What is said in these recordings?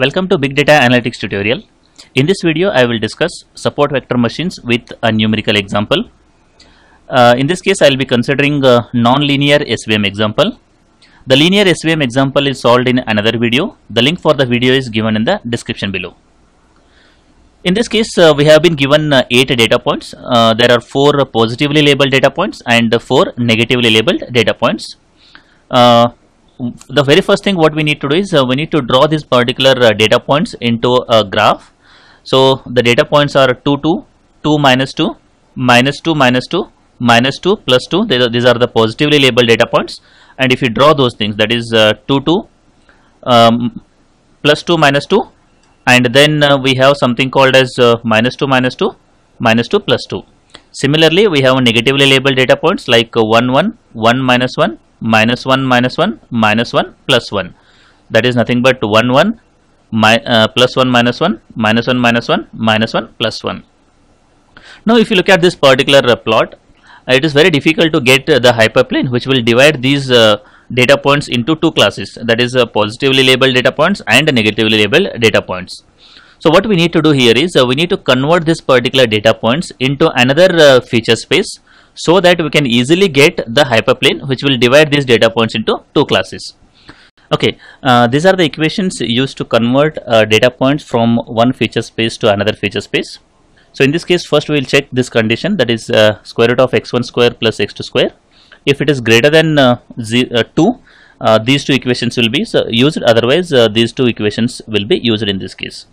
Welcome to Big Data Analytics tutorial. In this video, I will discuss support vector machines with a numerical example. Uh, in this case, I will be considering a non-linear SVM example. The linear SVM example is solved in another video. The link for the video is given in the description below. In this case, uh, we have been given uh, 8 data points. Uh, there are 4 positively labeled data points and 4 negatively labeled data points. The very first thing what we need to do is uh, we need to draw these particular uh, data points into a graph. So the data points are 2, 2, 2 minus 2, minus 2, minus 2, minus 2, plus 2. These are, these are the positively labeled data points. And if you draw those things, that is uh, 2, 2, um, plus 2, minus 2, and then uh, we have something called as uh, minus 2, minus 2, minus 2, plus 2. Similarly, we have negatively labeled data points like uh, 1, 1, 1, minus 1, minus 1 minus 1 minus 1 plus 1 that is nothing but 1 1 mi uh, plus 1 minus 1 minus 1 minus 1 minus 1 plus 1 now if you look at this particular uh, plot uh, it is very difficult to get uh, the hyperplane which will divide these uh, data points into two classes. That is uh, positively labeled data points and negatively labeled data points. So what we need to do here is we need to convert this particular data points into another feature space so that we can easily get the hyperplane which will divide these data points into two classes. Okay, uh, these are the equations used to convert uh, data points from one feature space to another feature space. So in this case, first we will check this condition that is uh, square root of x1 square plus x2 square. If it is greater than uh, uh, 2, uh, these two equations will be so used, otherwise these two equations will be used in this case.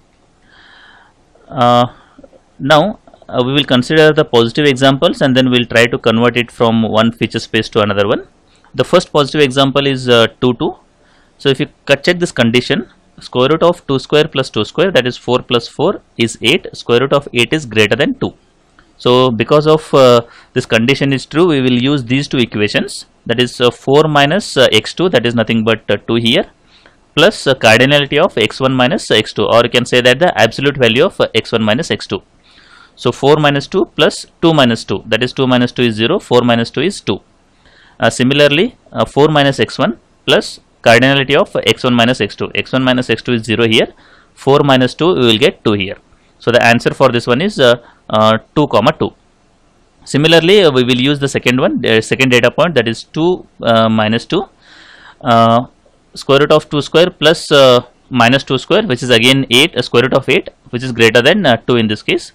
now uh, we will consider the positive examples and then we'll try to convert it from one feature space to another one. The first positive example is uh, 2 2. So if you check this condition square root of 2 square plus 2 square that is 4 plus 4 is 8 square root of 8 is greater than 2. So because of uh, this condition is true we will use these two equations that is uh, 4 minus uh, x2 that is nothing but uh, 2 here plus cardinality of x1 minus x2 or you can say that the absolute value of x1 minus x2. So 4 minus 2 plus 2 minus 2 that is 2 minus 2 is 0 4 minus 2 is 2. Uh, similarly uh, 4 minus x1 plus cardinality of x1 minus x2 x1 minus x2 is 0 here 4 minus 2 we will get 2 here. So the answer for this one is uh, uh 2 comma 2. Similarly uh, we will use the second one the second data point that is 2 uh, minus 2 square root of 2 square plus minus 2 square which is again 8 square root of 8 which is greater than 2 in this case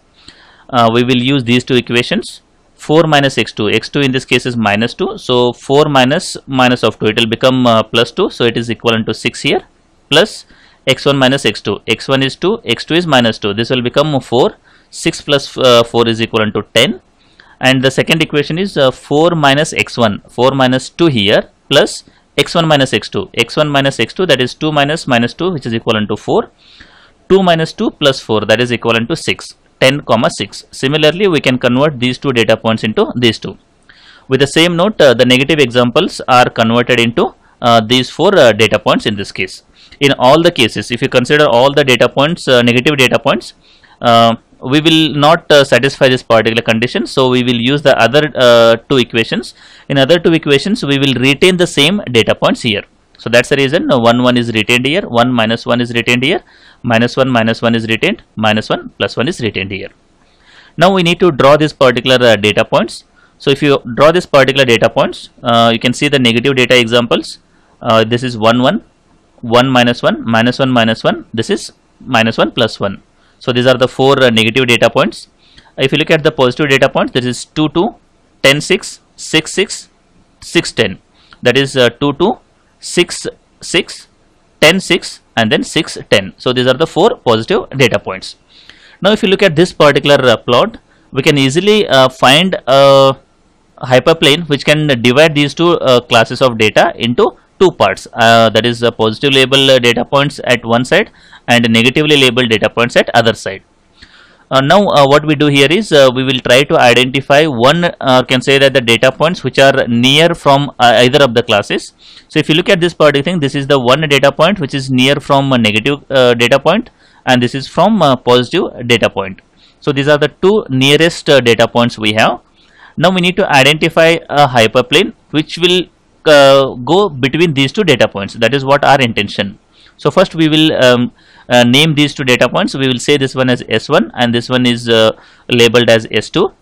uh, we will use these two equations. 4 minus x2 x2 in this case is minus 2 so 4 minus minus of 2 it will become uh, plus 2 so it is equivalent to 6 here. Plus x1 minus x2 x1 is 2 x2 is minus 2 this will become 4 6 plus, uh, 4 is equivalent to 10 and the second equation is uh, 4 minus x1 4 minus 2 here plus x1 minus x2 x1 minus x2 that is 2 minus minus 2 which is equivalent to 4 2 minus 2 plus 4 that is equivalent to 6 10 comma 6 similarly we can convert these two data points into these two. With the same note uh, the negative examples are converted into uh, these four uh, data points in this case. In all the cases if you consider all the data points uh, negative data points uh, we will not uh, satisfy this particular condition. So we will use the other two equations. In other two equations we will retain the same data points here so that's the reason uh, 1 1 is retained here, 1 minus 1 is retained here, minus 1 minus 1 is retained, minus 1 plus 1 is retained here. Now we need to draw this particular uh, data points. So if you draw this particular data points, uh, you can see the negative data examples. Uh, this is 1 1, 1 minus 1, minus 1 minus 1, this is minus 1 plus 1. So these are the four uh, negative data points. If you look at the positive data points, this is 2 2, 10 6, 6 6, 6 10. That is uh, 2 2, 6 6 10 6 and then 6 10 so these are the four positive data points. Now if you look at this particular uh, plot we can easily uh, find a hyperplane which can divide these two uh, classes of data into two parts. Uh, that is positive label uh, data points at one side and negatively labeled data points at other side. uh, now uh, what we do here is uh, we will try to identify one uh, can say that the data points which are near from uh, either of the classes. So if you look at this particular thing this is the one data point which is near from a negative uh, data point and this is from a positive data point. So these are the two nearest data points we have. Now we need to identify a hyperplane which will go between these two data points. That is what our intention. So first we will um, uh, name these two data points. We will say this one as s1 and this one is uh, labeled as s2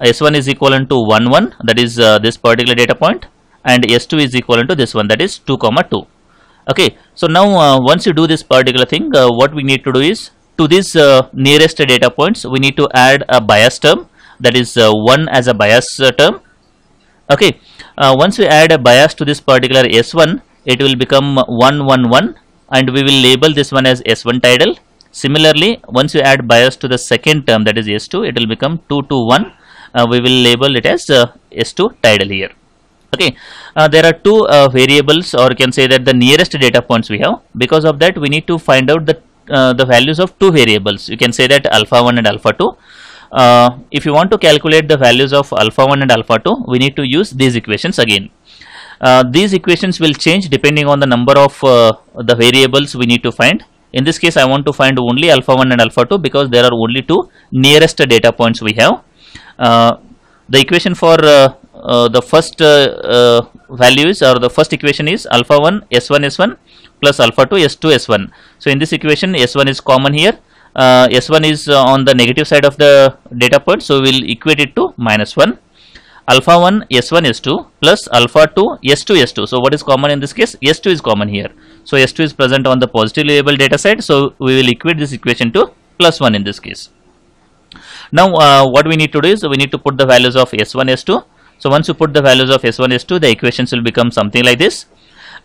s1 is equivalent to 1 1 that is uh, this particular data point and s2 is equivalent to this one that is 2 comma 2 okay so now uh, once you do this particular thing uh, what we need to do is to uh, nearest data points we need to add a bias term that is uh, 1 as a bias term. Okay once we add a bias to this particular s1 it will become 111 and we will label this one as s1 tidal. Similarly once you add bias to the second term that is s2 it will become 221 uh, we will label it as uh, s2 tidal here. Okay. Uh, there are two uh, variables or you can say that the nearest data points we have. Because of that we need to find out the uh, the values of two variables. You can say that alpha 1 and alpha 2 uh, if you want to calculate the values of alpha 1 and alpha 2 we need to use these equations again these equations will change depending on the number of uh, the variables we need to find. In this case I want to find only alpha 1 and alpha 2 because there are only two nearest data points we have. Uh, the equation for uh, uh, the first uh, uh, value or the first equation is alpha 1 s1 s1 plus alpha 2 s2 s1 so in this equation s1 is common here. Uh, s1 is uh, on the negative side of the data point. So we'll equate it to minus 1 alpha 1 s1 s2 plus alpha 2 s2 s2 so what is common in this case? S2 is common here. So s2 is present on the positively labeled data side so we will equate this equation to plus 1 in this case. Now uh, what we need to do is we need to put the values of s1 s2 so once you put the values of s1 s2 the equations will become something like this.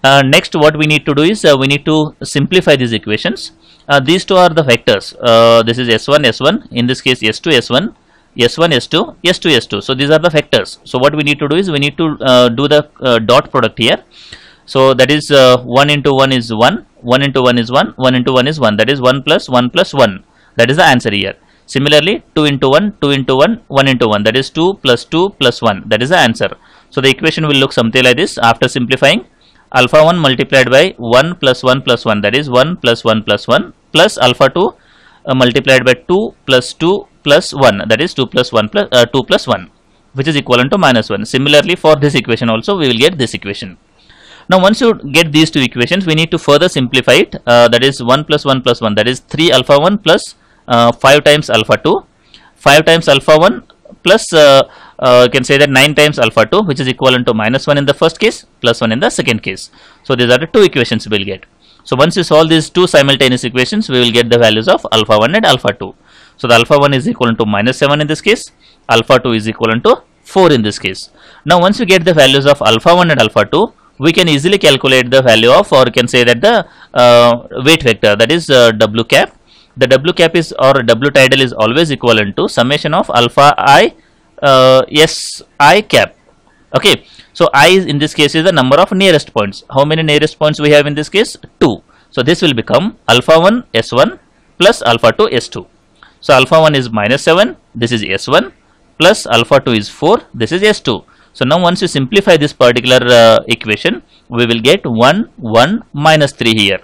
Uh, next what we need to do is uh, we need to simplify these equations. Uh, these two are the vectors. Uh, this is s1 s1 in this case s2 s1 s1 s2 s2 s2 so these are the vectors so what we need to do is we need to uh, do the uh, dot product here. So that is uh, 1 into 1 is 1 1 into 1 is 1 1 into 1 is 1 that is 1 plus 1 plus 1 that is the answer here. Similarly 2 into 1 2 into 1 1 into 1 that is 2 plus 2 plus 1 that is the answer. So the equation will look something like this. After simplifying alpha 1 multiplied by 1 plus 1 plus 1 that is 1 plus 1 plus 1 plus alpha 2 uh, multiplied by 2 plus 2 plus 1 that is 2 plus 1 plus uh, 2 plus 1 which is equivalent to minus 1 similarly for this equation also we will get this equation. Now once you get these two equations we need to further simplify it. Uh, that is 1 plus 1 plus 1 that is 3 alpha 1 plus uh, 5 times alpha 2 5 times alpha 1 plus uh, uh, you can say that 9 times alpha 2 which is equivalent to minus 1 in the first case plus 1 in the second case. So these are the two equations we will get so once you solve these two simultaneous equations we will get the values of alpha 1 and alpha 2 so the alpha 1 is equivalent to minus 7 in this case alpha 2 is equivalent to 4 in this case. Now once you get the values of alpha 1 and alpha 2 we can easily calculate the value of or can say that the uh, weight vector that is uh, w cap. The w cap is or w tidal is always equivalent to summation of alpha i uh, s i cap okay so i in this case is the number of nearest points. How many nearest points we have in this case? 2 so this will become alpha 1 s1 plus alpha 2 s2 so alpha 1 is minus 7 this is s1 plus alpha 2 is 4 this is s2 so now once you simplify this particular uh, equation we will get 1 1 minus 3 here.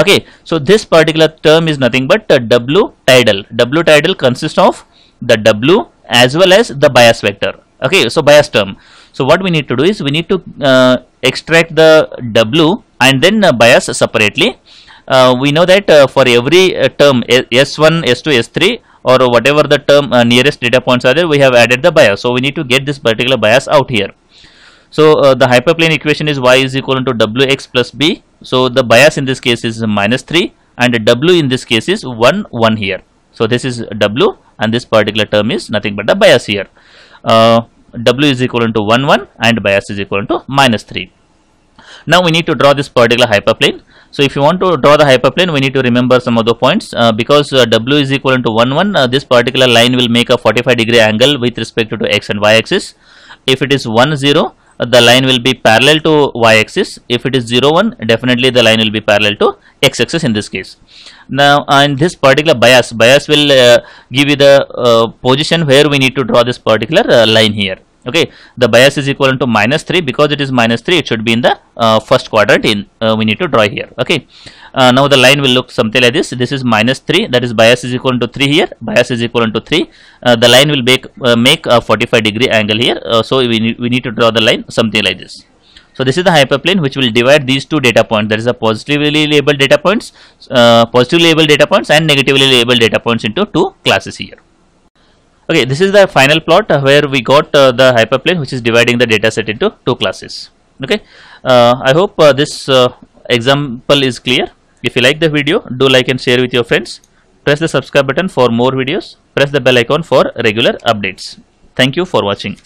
Okay so this particular term is nothing but uh, w tidal. W tidal consists of the w as well as the bias vector. Okay so bias term so what we need to do is we need to uh, extract the w and then uh, bias separately. Uh, we know that uh, for every term S- s1 s2 s3 or whatever the term nearest data points are there we have added the bias. So we need to get this particular bias out here. So uh, the hyperplane equation is y is equal to wx plus b. So the bias in this case is minus 3 and w in this case is 1 1 here. So this is w and this particular term is nothing but the bias here. Uh, w is equal to 1 1 and bias is equal to minus 3 now we need to draw this particular hyperplane. So if you want to draw the hyperplane we need to remember some of the points. Uh, because uh, w is equal to 1 1 uh, this particular line will make a 45 degree angle with respect to x and y axis. If it is 1 0 uh, the line will be parallel to y axis. If it is 0 1 definitely the line will be parallel to x axis in this case now uh, in this particular bias bias will uh, give you the uh, position where we need to draw this particular line here. Okay? The bias is equal to minus 3 because it is minus 3 it should be in the uh, first quadrant in uh, we need to draw here. Okay? Uh, now the line will look something like this. This is minus 3 that is bias is equal to 3 here. Bias is equal to 3 uh, the line will make make a 45 degree angle here. So we need, we need to draw the line something like this So this is the hyperplane which will divide these two data points. That is the positively labeled data points, uh, positively labeled data points, and negatively labeled data points into two classes here. Okay, this is the final plot uh, where we got uh, the hyperplane which is dividing the data set into two classes. Okay, uh, I hope uh, this uh, example is clear. If you like the video, do like and share with your friends. Press the subscribe button for more videos. Press the bell icon for regular updates. Thank you for watching.